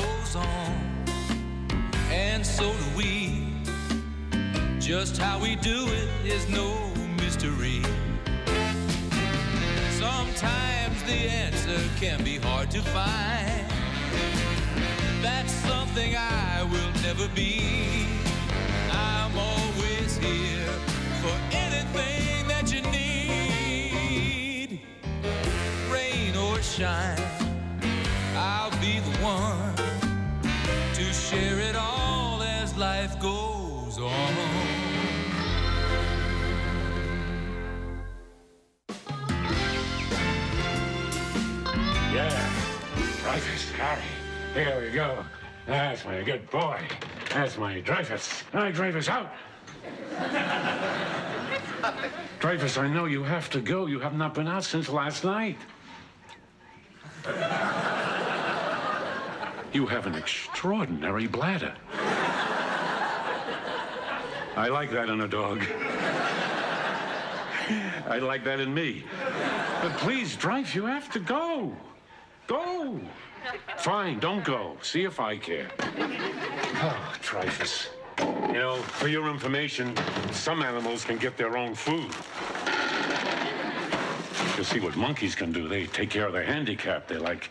goes on, and so do we. Just how we do it is no mystery. Sometimes the answer can be hard to find. That's something I will never be. I'm always here for anything that you need. Rain or shine, Yeah. Dreyfus, Harry. Here we go. That's my good boy. That's my Dreyfus. Right, Dreyfus, out. Dreyfus, I know you have to go. You have not been out since last night. You have an extraordinary bladder. I like that in a dog. I like that in me. But please, Drive, you have to go. Go. Fine, don't go. See if I care. Oh, Dreyfus. You know, for your information, some animals can get their own food. You see what monkeys can do. They take care of their handicap. They're like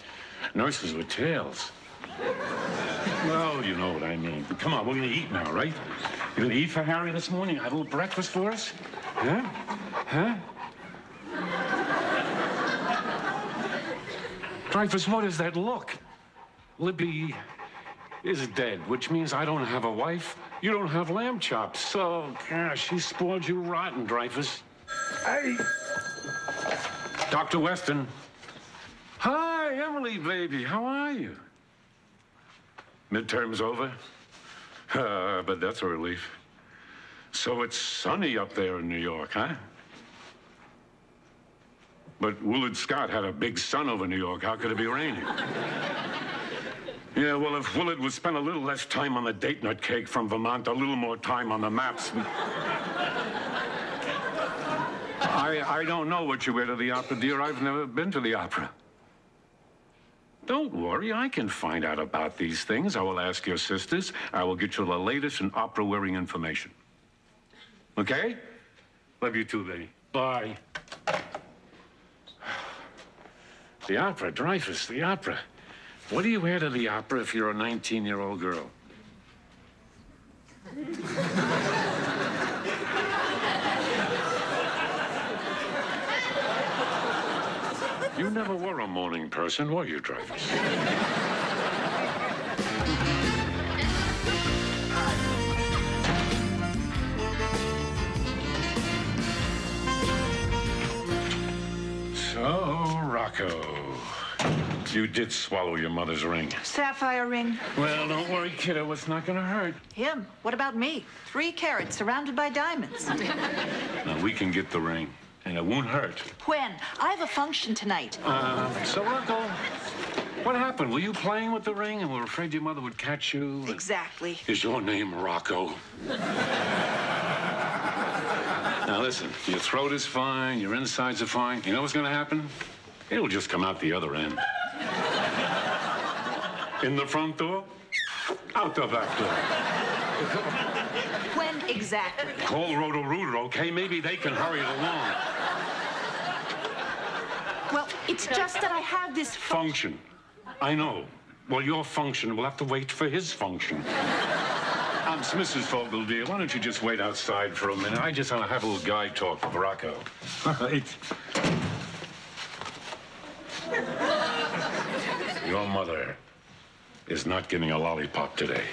nurses with tails. Well, you know what I mean. Come on, we're gonna eat now, right? You gonna eat for Harry this morning? Have a little breakfast for us? Huh? Huh? Dreyfus, what is that look? Libby is dead, which means I don't have a wife. You don't have lamb chops. So, gosh, she spoiled you rotten, Dreyfus. Hey. Dr. Weston. Hi, Emily, baby. How are you? Midterm's over? Uh, but that's a relief. So it's sunny up there in New York, huh? But Willard Scott had a big sun over New York. How could it be raining? yeah, well, if Willard would spend a little less time on the date nut cake from Vermont, a little more time on the maps. I, I don't know what you wear to the opera, dear. I've never been to the opera. Don't worry, I can find out about these things. I will ask your sisters. I will get you the latest in opera wearing information. Okay? Love you too, baby. Bye. The opera, Dreyfus, the opera. What do you wear to the opera if you're a 19 year old girl? You never were a morning person, were you, Dreyfus? So, Rocco, you did swallow your mother's ring. Sapphire ring. Well, don't worry, kiddo. It's not gonna hurt. Him. What about me? Three carats surrounded by diamonds. Now, we can get the ring, and it won't hurt. when? I have a function tonight. Uh, so, Rocco, what happened? Were you playing with the ring and were afraid your mother would catch you? Exactly. Is your name Rocco? now listen, your throat is fine, your insides are fine. You know what's gonna happen? It'll just come out the other end. In the front door, out the back door. When exactly? Call Roto Rooter, okay? Maybe they can hurry it along. Well, it's just that I have this. Fun- Function. I know. Well, your function will have to wait for his function. Um, Mrs. Fogel, dear, why don't you just wait outside for a minute? I just want to have a little guy talk with Rocco. Right. Your mother is not getting a lollipop today.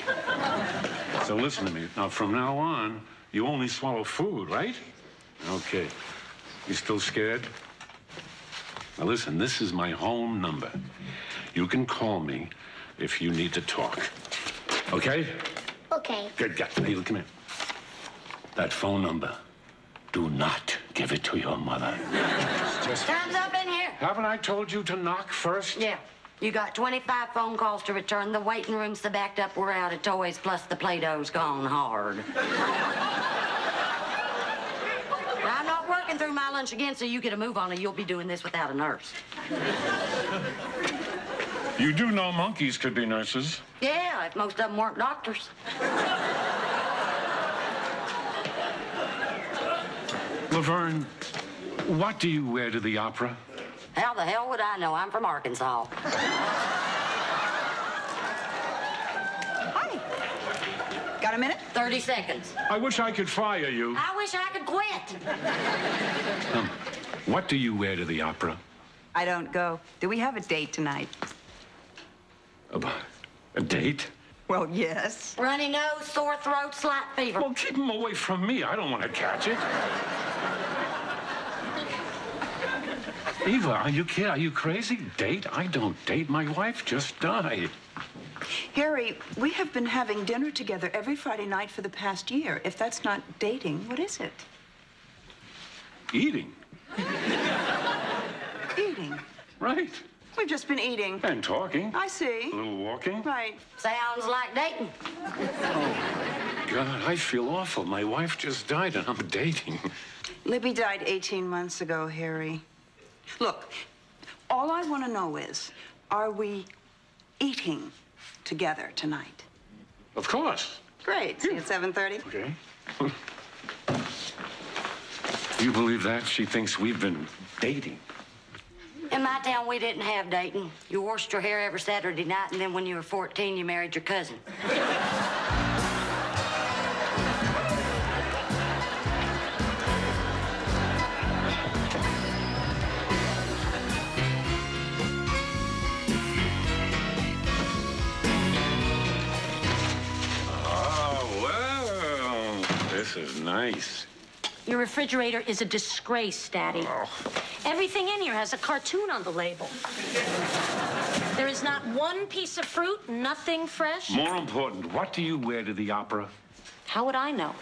So listen to me. Now, from now on, you only swallow food, right? Okay. You still scared? Now, listen, this is my home number. You can call me if you need to talk. Okay? Okay. Good guy. Hey, come here. That phone number, do not give it to your mother. Just, Time's up in here. Haven't I told you to knock first? Yeah. You got 25 phone calls to return. The waiting room's the backed up. We're out of toys, plus the Play-Doh's gone hard. I'm not working through my lunch again, so you get a move on, or you'll be doing this without a nurse. You do know monkeys could be nurses. Yeah, if most of them weren't doctors. Laverne, what do you wear to the opera? How the hell would I know? I'm from Arkansas. Hi. Got a minute? 30 seconds. I wish I could fire you. I wish I could quit. What do you wear to the opera? I don't go. Do we have a date tonight? A, a date? Well, yes. Runny nose, sore throat, slight fever. Well, keep him away from me. I don't want to catch it. Eva, are you kidding? Are you crazy? Date? I don't date. My wife just died. Harry, we have been having dinner together every Friday night for the past year. If that's not dating, what is it? Eating. Eating. Right. We've just been eating. And talking. I see. A little walking. Right. Sounds like dating. Oh, God, I feel awful. My wife just died and I'm dating. Libby died 18 months ago, Harry. Look, all I want to know is, are we eating together tonight? Of course. Great. See you at 7.30? Okay. you believe that? She thinks we've been dating. In my town, we didn't have dating. You washed your hair every Saturday night, and then when you were 14, you married your cousin. Nice. Your refrigerator is a disgrace, Daddy. Everything in here has a cartoon on the label. There is not one piece of fruit, nothing fresh. More important, what do you wear to the opera? How would I know?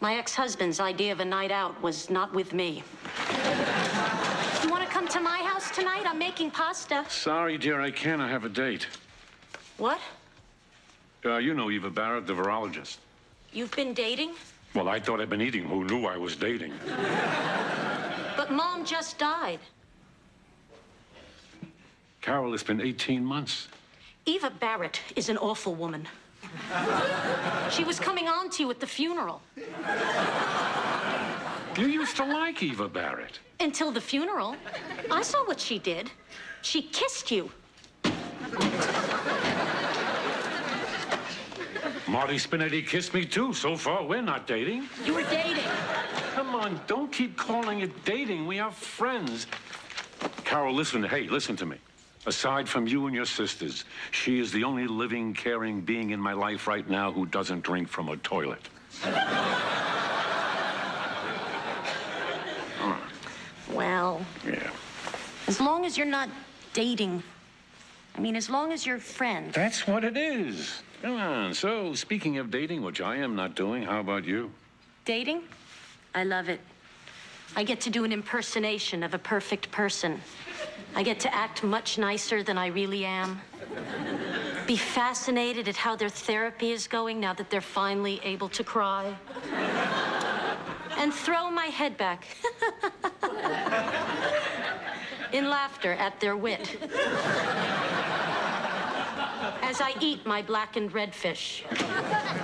My ex-husband's idea of a night out was not with me. You want to come to my house tonight? I'm making pasta. Sorry, dear, I can't. I have a date. What? Uh, you know Eva Barrett, the virologist. You've been dating? Well, I thought I'd been eating. Who knew I was dating? But Mom just died. Carol, it's been 18 months. Eva Barrett is an awful woman. She was coming on to you at the funeral. You used to like Eva Barrett. Until the funeral. I saw what she did. She kissed you. Marty Spinetti kissed me, too. So far, we're not dating. You were dating. Come on, don't keep calling it dating. We are friends. Carol, listen. Hey, listen to me. Aside from you and your sisters, she is the only living, caring being in my life right now who doesn't drink from a toilet. Well, Yeah. as long as you're not dating. I mean, as long as you're friends. That's what it is. Come on. So, speaking of dating, which I am not doing, how about you? Dating? I love it. I get to do an impersonation of a perfect person. I get to act much nicer than I really am. Be fascinated at how their therapy is going now that they're finally able to cry. And throw my head back in laughter at their wit. As I eat my blackened redfish.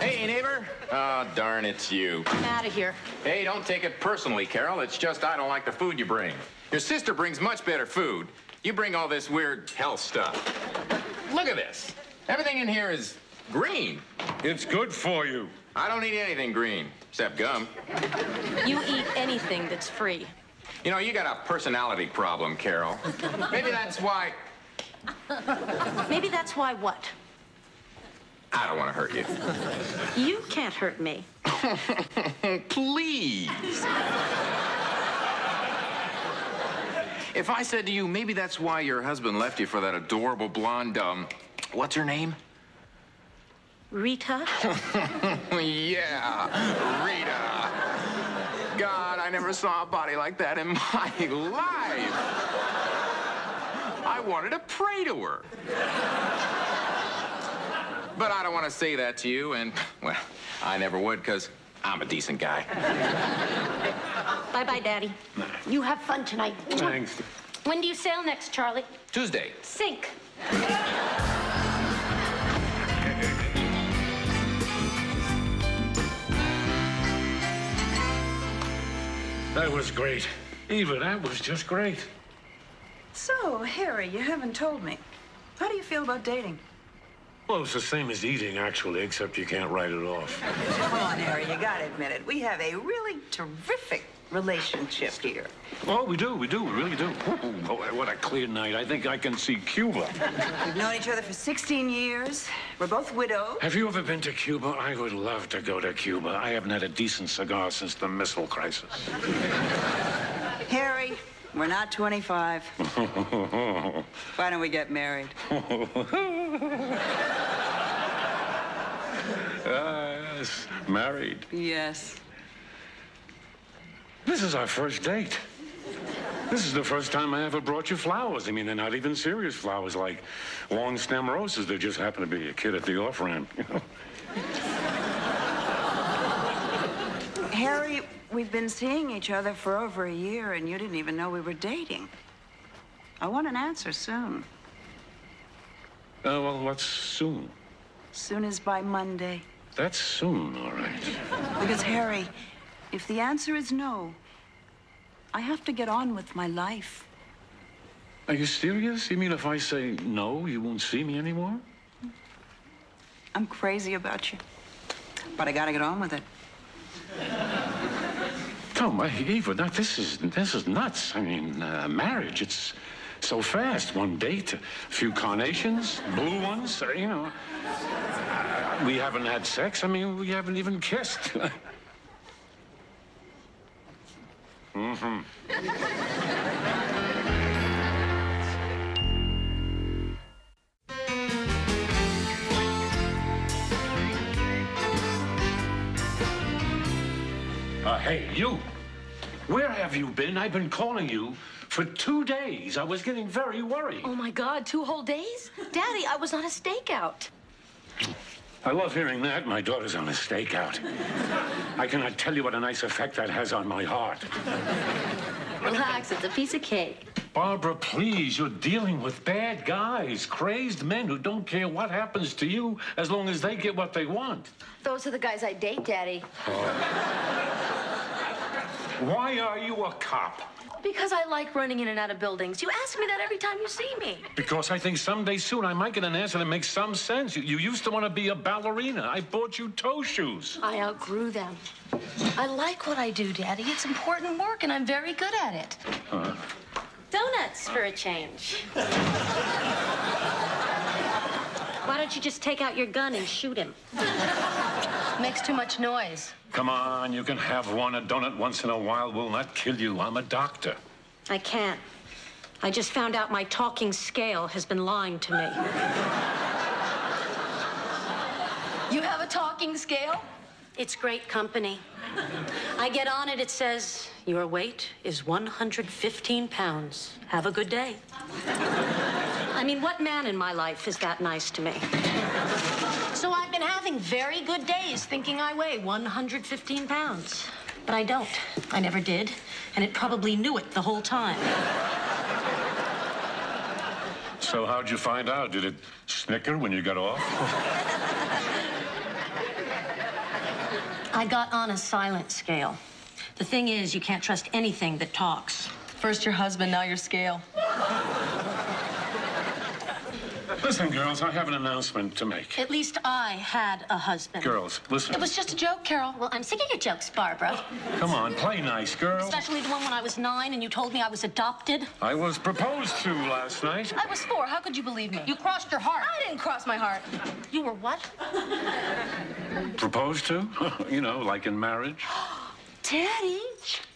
Hey, neighbor. Oh, darn, it's you. I'm out of here. Hey, don't take it personally, Carol. It's just I don't like the food you bring. Your sister brings much better food. You bring all this weird health stuff. Look at this. Everything in here is green. It's good for you. I don't eat anything green, except gum. You eat anything that's free. You know, you got a personality problem, Carol. Maybe that's why Maybe that's why what? I don't want to hurt you. You can't hurt me. Please. If I said to you, maybe that's why your husband left you for that adorable blonde, um, what's her name? Rita? yeah, Rita. God, I never saw a body like that in my life. I wanted to pray to her. but I don't want to say that to you, and, well, I never would, because I'm a decent guy. Bye-bye, Daddy. You have fun tonight. Thanks. When do you sail next, Charlie? Tuesday. Sink. That was great. Eva, that was just great. So, Harry, you haven't told me. How do you feel about dating? Well, it's the same as eating, actually, except you can't write it off. Come on, Harry, you gotta admit it. We have a really terrific relationship here. Oh, we do, we do, we really do. Oh, what a clear night. I think I can see Cuba. We've known each other for 16 years. We're both widowed. Have you ever been to Cuba? I would love to go to Cuba. I haven't had a decent cigar since the missile crisis. Harry, we're not 25. Why don't we get married? yes, married. Yes. This is our first date. This is the first time I ever brought you flowers. I mean, they're not even serious flowers like long stem roses. They just happen to be a kid at the off ramp, you know. Harry, we've been seeing each other for over a year, and you didn't even know we were dating. I want an answer soon. Oh, well, what's soon? Soon as by Monday. That's soon, all right. Because, Harry, if the answer is no, I have to get on with my life. Are you serious? You mean if I say no, you won't see me anymore? I'm crazy about you. But I gotta get on with it. Tom, my, Eva, this is this is nuts. I mean, uh, marriage, it's so fast. One date, a few carnations, blue ones, uh, you know. Uh, we haven't had sex. I mean, we haven't even kissed. mm-hmm. Uh, hey, you. Where have you been? I've been calling you for two days. I was getting very worried. Oh my God, two whole days? Daddy, I was on a stakeout. I love hearing that. My daughter's on a stakeout. I cannot tell you what a nice effect that has on my heart. Relax, it's a piece of cake. Barbara, please, you're dealing with bad guys, crazed men who don't care what happens to you as long as they get what they want. Those are the guys I date, Daddy. Oh. Why are you a cop? Because I like running in and out of buildings. You ask me that every time you see me. Because I think someday soon I might get an answer that makes some sense. You, you used to want to be a ballerina. I bought you toe shoes. I outgrew them. I like what I do, Daddy. It's important work, and I'm very good at it. Huh? Donuts for a change. Why don't you just take out your gun and shoot him? Makes too much noise. Come on, you can have one. A donut once in a while will not kill you. I'm a doctor. I can't. I just found out my talking scale has been lying to me. You have a talking scale? It's great company. I get on it, it says, Your weight is 115 pounds. Have a good day. I mean, what man in my life is that nice to me? So I've been having very good days thinking I weigh 115 pounds. But I don't. I never did. And it probably knew it the whole time. So how'd you find out? Did it snicker when you got off? I got on a silent scale. The thing is, you can't trust anything that talks. First your husband, now your scale. Listen, girls, I have an announcement to make. At least I had a husband. Girls, listen. It was just a joke, Carol. Well, I'm sick of your jokes, Barbara. Come on, play nice, girl. Especially the one when I was nine and you told me I was adopted. I was proposed to last night. I was four. How could you believe me? You crossed your heart. I didn't cross my heart. You were what? Proposed to? you know, like in marriage. Daddy,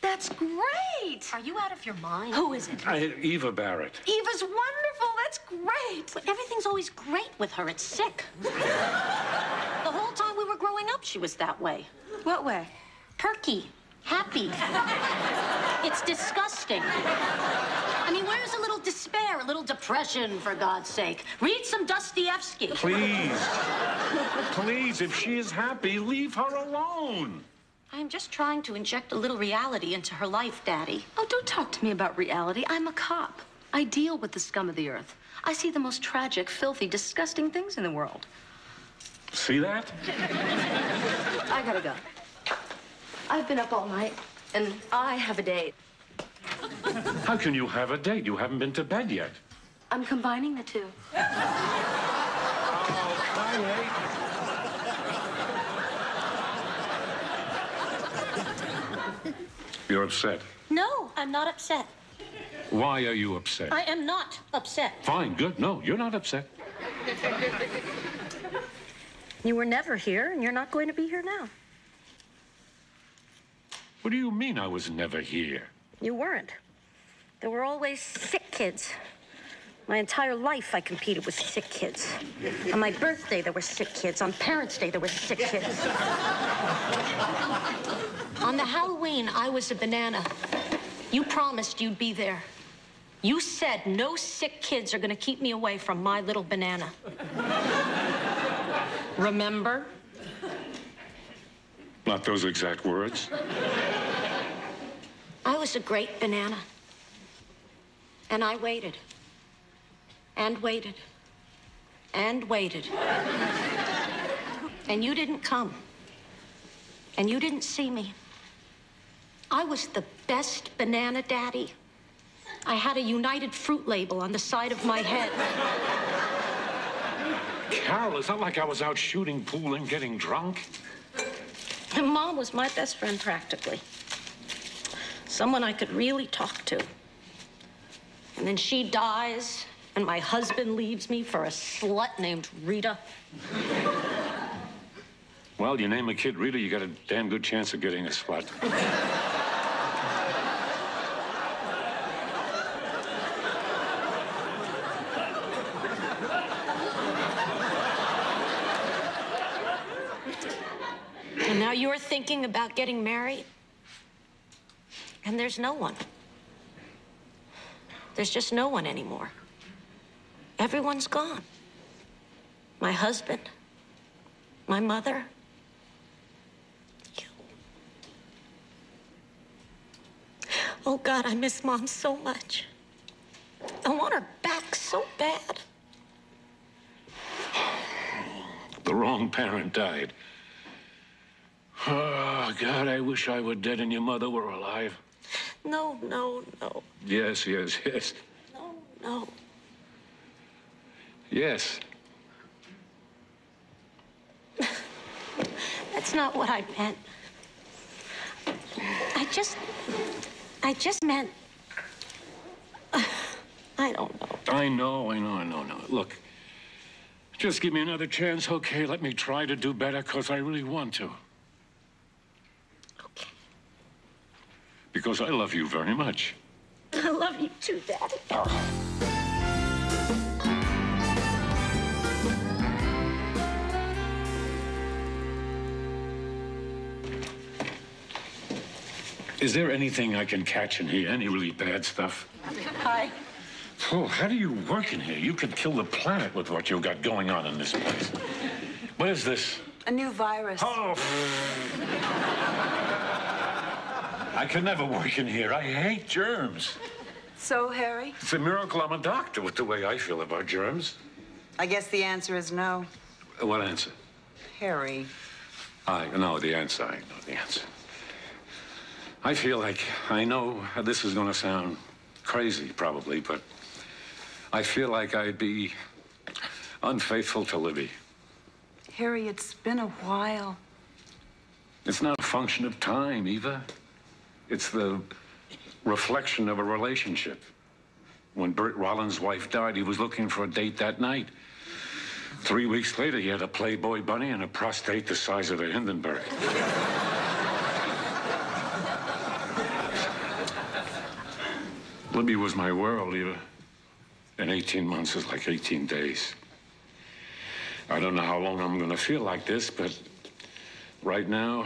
that's great. Are you out of your mind? Who is it? I, Eva Barrett. Eva's wonderful. That's great. But everything's always great with her. It's sick. the whole time we were growing up, she was that way. What way? Perky. Happy. it's disgusting. I mean, where's a little despair, a little depression, for God's sake? Read some Dostoevsky. Please. Please, if she is happy, leave her alone. I'm just trying to inject a little reality into her life, Daddy. Oh, don't talk to me about reality. I'm a cop. I deal with the scum of the earth. I see the most tragic, filthy, disgusting things in the world. See that? I gotta go. I've been up all night. And I have a date. How can you have a date? You haven't been to bed yet. I'm combining the two. Oh, You're upset. No, I'm not upset. Why are you upset? I am not upset. Fine, good. No, you're not upset. You were never here, and you're not going to be here now. What do you mean I was never here? You weren't. There were always sick kids. My entire life, I competed with sick kids. On my birthday, there were sick kids. On Parents' Day, there were sick kids. On the Halloween, I was a banana. You promised you'd be there. You said no sick kids are going to keep me away from my little banana. Remember? Not those exact words. I was a great banana. And I waited. And waited. And waited. And you didn't come. And you didn't see me. I was the best banana daddy. I had a United Fruit label on the side of my head. Carol, it's not like I was out shooting pool and getting drunk. And Mom was my best friend, practically. Someone I could really talk to. And then she dies, and my husband leaves me for a slut named Rita. Well, you name a kid Rita, you got a damn good chance of getting a slut. Thinking about getting married? And there's no one. There's just no one anymore. Everyone's gone. My husband, my mother, you. Oh, God, I miss Mom so much. I want her back so bad. The wrong parent died. Oh, God, I wish I were dead and your mother were alive. No, no, no, Yes, yes, yes. no, no. Yes. That's not what I meant. I just. I just meant. I don't know. I know, I know, I know, no. Look, just give me another chance, okay? Let me try to do better, because I really want to. Because I love you very much. I love you too, Daddy. Ah. Is there anything I can catch in here? Any really bad stuff? Hi. Oh, how do you work in here? You could kill the planet with what you've got going on in this place. What is this? A new virus. Oh. I can never work in here. I hate germs. So, Harry, It's a miracle I'm a doctor with the way I feel about germs. I guess the answer is no. What answer? Harry. I know the answer. I know the answer. I feel like I know this is going to sound crazy, probably, but I feel like I'd be unfaithful to Libby. Harry, it's been a while. It's not a function of time, Eva. It's the reflection of a relationship. When Bert Rollins' wife died, he was looking for a date that night. Three weeks later, he had a Playboy bunny and a prostate the size of a Hindenburg. Libby was my world, Eva. And 18 months is like 18 days. I don't know how long I'm going to feel like this, but right now,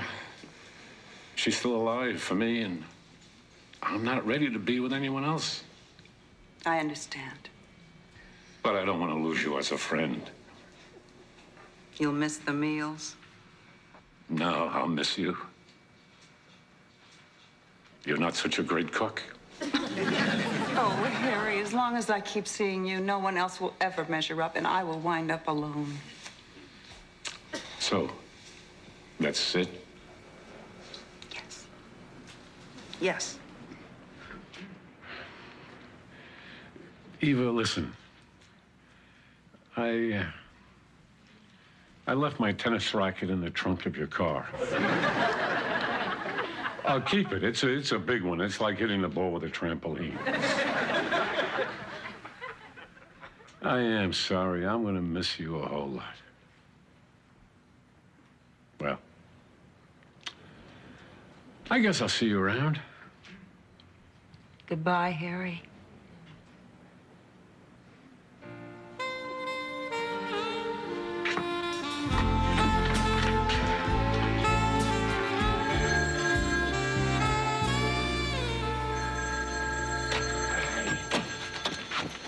she's still alive for me, and I'm not ready to be with anyone else. I understand. But I don't want to lose you as a friend. You'll miss the meals. No, I'll miss you. You're not such a great cook. Oh, Harry, as long as I keep seeing you, no one else will ever measure up, and I will wind up alone. So, that's it. Yes. Eva, listen. I. Uh, I left my tennis racket in the trunk of your car. I'll keep it. It's a, it's a big one. It's like hitting the ball with a trampoline. I am sorry. I'm going to miss you a whole lot. Well, I guess I'll see you around. Goodbye, Harry.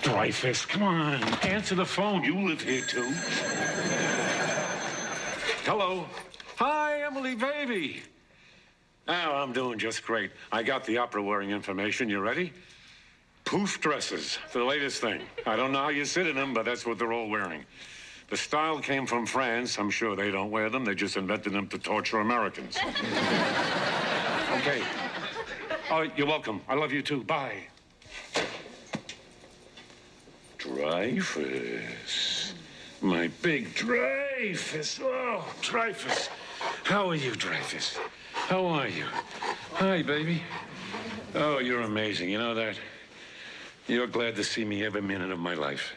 Dreyfus, come on. Answer the phone. You live here, too. Hello. Hi, Emily, baby. Oh, I'm doing just great. I got the opera wearing information. You ready? Poof dresses, the latest thing. I don't know how you sit in them, but that's what they're all wearing. The style came from France. I'm sure they don't wear them. They just invented them to torture Americans. okay. Oh, you're welcome. I love you too. Bye. Dreyfus. My big Dreyfus. Oh, Dreyfus. How are you, Dreyfus? How are you? Hi, baby. Oh, you're amazing. You know that? You're glad to see me every minute of my life.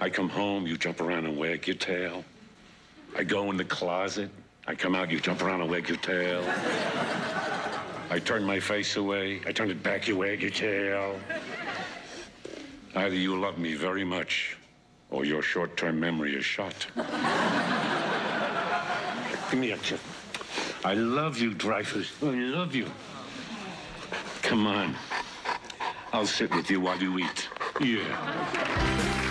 I come home, you jump around and wag your tail. I go in the closet. I come out, you jump around and wag your tail. I turn my face away. I turn it back, you wag your tail. Either you love me very much, or your short-term memory is shot. Give me a kiss. I love you, Dreyfus. I love you. Come on. I'll sit with you while you eat. Yeah.